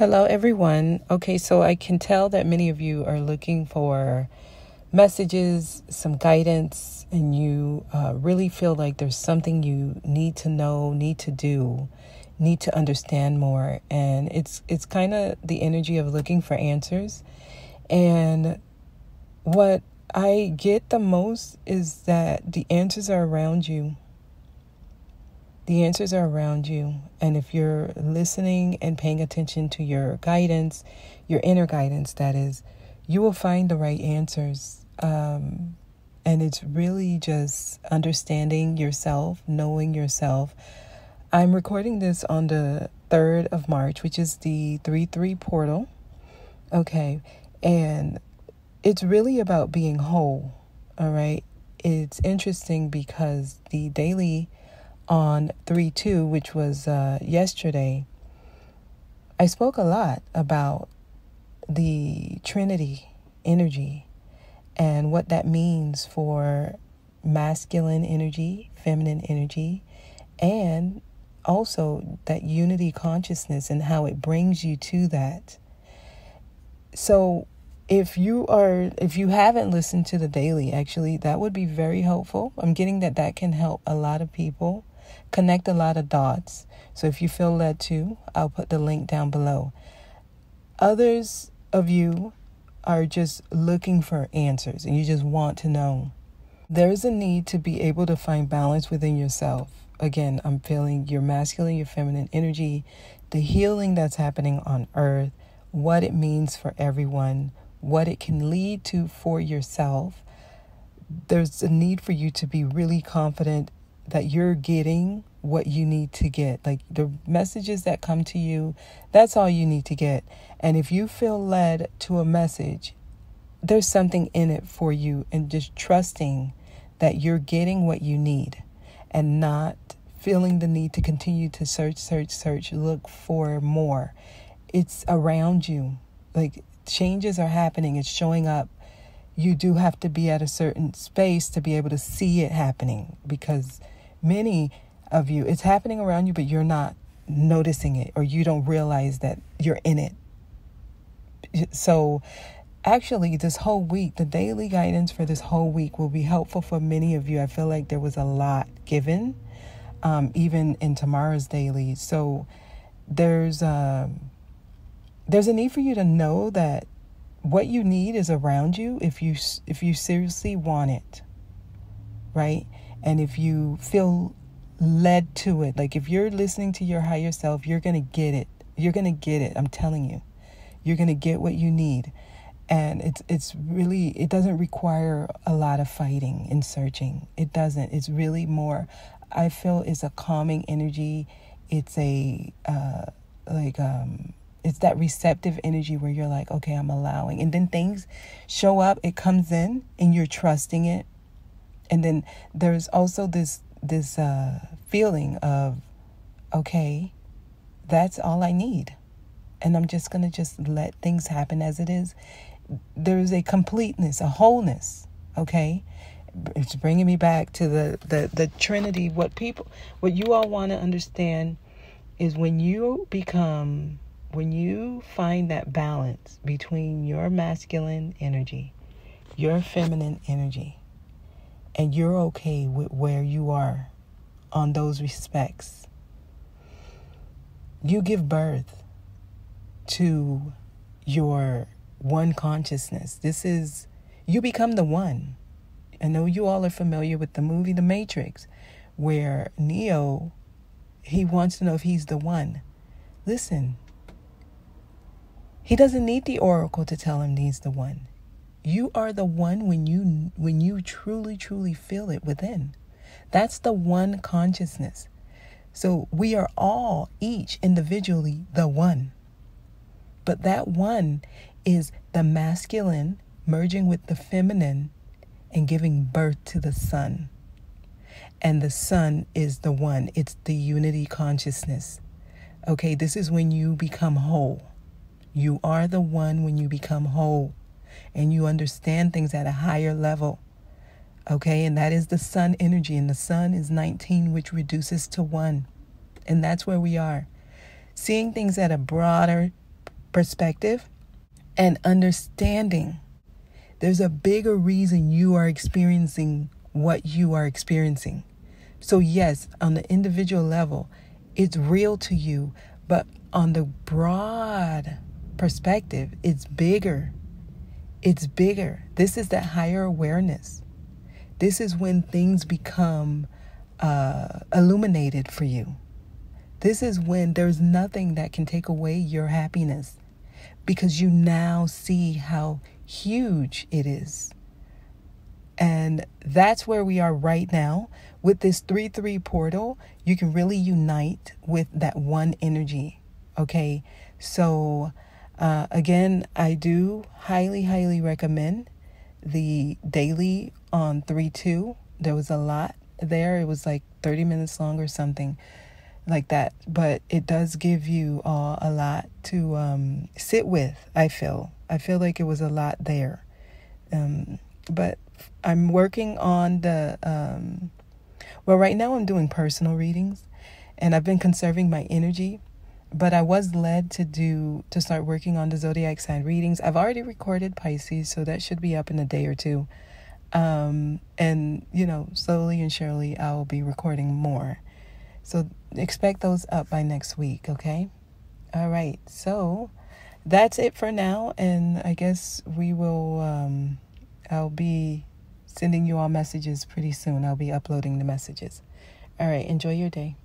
Hello, everyone. Okay, so I can tell that many of you are looking for messages, some guidance, and you uh, really feel like there's something you need to know, need to do, need to understand more. And it's it's kind of the energy of looking for answers. And what I get the most is that the answers are around you. The answers are around you. And if you're listening and paying attention to your guidance, your inner guidance, that is, you will find the right answers. Um, and it's really just understanding yourself, knowing yourself. I'm recording this on the 3rd of March, which is the 3 3 portal. Okay. And it's really about being whole. All right. It's interesting because the daily on 3 2, which was uh, yesterday, I spoke a lot about the Trinity energy and what that means for masculine energy, feminine energy, and also that unity consciousness and how it brings you to that. So, if you are if you haven't listened to the daily actually that would be very helpful. I'm getting that that can help a lot of people connect a lot of dots. So if you feel led to, I'll put the link down below. Others of you are just looking for answers and you just want to know. There's a need to be able to find balance within yourself. Again, I'm feeling your masculine, your feminine energy, the healing that's happening on earth, what it means for everyone, what it can lead to for yourself. There's a need for you to be really confident that you're getting what you need to get. Like the messages that come to you, that's all you need to get. And if you feel led to a message, there's something in it for you, and just trusting that you're getting what you need and not feeling the need to continue to search, search, search, look for more. It's around you. Like changes are happening, it's showing up. You do have to be at a certain space to be able to see it happening because many of you, it's happening around you, but you're not noticing it or you don't realize that you're in it. So, actually, this whole week, the daily guidance for this whole week will be helpful for many of you. I feel like there was a lot given, um, even in tomorrow's daily. So, there's um, there's a need for you to know that what you need is around you if you if you seriously want it right and if you feel led to it, like if you're listening to your higher self, you're going to get it. You're going to get it. I'm telling you. You're going to get what you need. And it's it's really it doesn't require a lot of fighting and searching. It doesn't. It's really more I feel is a calming energy. It's a uh like um it's that receptive energy where you're like, okay, I'm allowing. And then things show up, it comes in and you're trusting it and then there's also this this uh, feeling of okay that's all i need. And i'm just going to just let things happen as it is. There's a completeness a wholeness okay? It's bringing me back to the the, the trinity. What people what you all want to understand is when you become when you find that balance between your masculine energy your feminine energy and you're okay with where you are on those respects, you give birth to your one consciousness. This is, you become the one. I know you all are familiar with the movie The Matrix, where Neo, he wants to know if he's the one. Listen, he doesn't need the oracle to tell him he's the one. You are the one when you when you truly truly feel it within. That's the one consciousness. So we are all each individually the one. But that one is the masculine merging with the feminine and giving birth to the sun. And the sun is the one, it's the unity consciousness. Okay, this is when you become whole. You are the one when you become whole and you understand things at a higher level. Okay, and that is the sun energy, and the sun is 19, which reduces to one. And that's where we are. Seeing things at a broader perspective and understanding there's a bigger reason you are experiencing what you are experiencing. So, yes, on the individual level, it's real to you, but on the broad perspective, it's bigger. It's bigger. This is that higher awareness. This is when things become uh, illuminated for you. This is when there's nothing that can take away your happiness because you now see how huge it is. And that's where we are right now. With this 3 3 portal, you can really unite with that one energy. Okay. So, uh, again, I do highly, highly recommend the daily on 3 2. There was a lot there. It was like 30 minutes long or something like that. But it does give you all a lot to um, sit with, I feel. I feel like it was a lot there. Um, but I'm working on the, um, well, right now I'm doing personal readings and I've been conserving my energy. But I was led to do to start working on the zodiac sign readings. I've already recorded Pisces, so that should be up in a day or two. Um, and you know, slowly and surely, I will be recording more. So expect those up by next week, okay? All right. So that's it for now. And I guess we will, um, I'll be sending you all messages pretty soon. I'll be uploading the messages. All right. Enjoy your day.